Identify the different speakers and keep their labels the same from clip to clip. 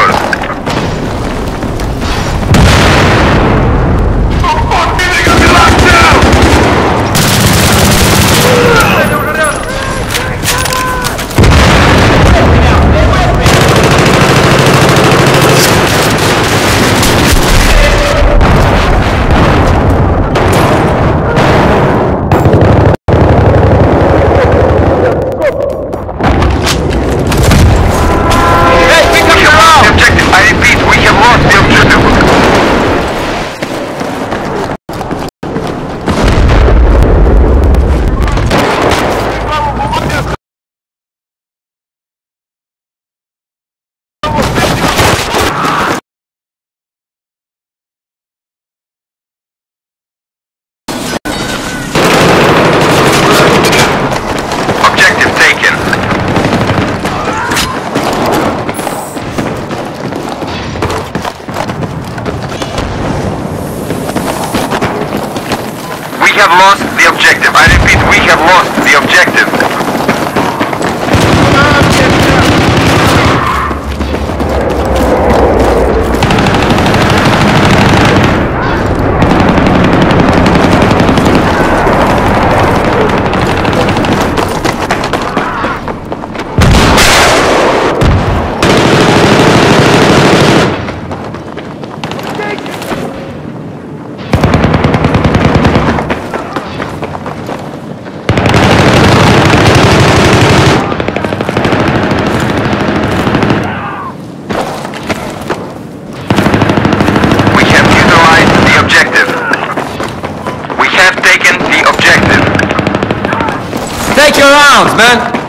Speaker 1: Good. Have lost the objective. I repeat, we have lost the objective. We have neutralized the objective. We have taken the objective.
Speaker 2: Take your rounds, man!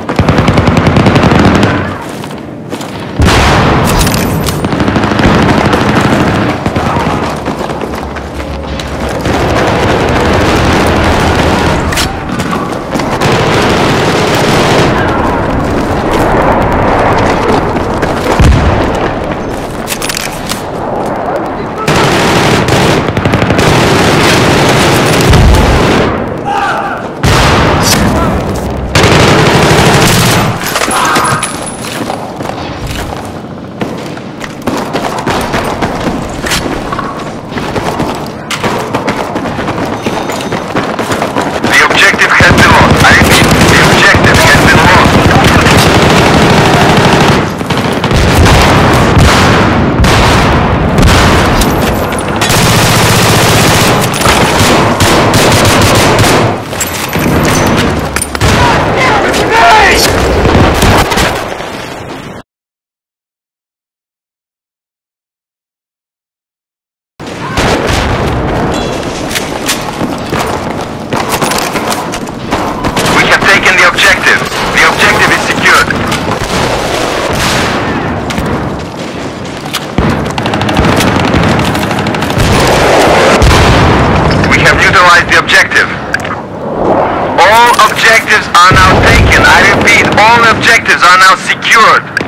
Speaker 1: The objective has been lost. I repeat, the objective has been lost. We have taken the objective. The objective is secured. We have neutralized the objective. All objectives are now taken. I repeat, all objectives are now secured.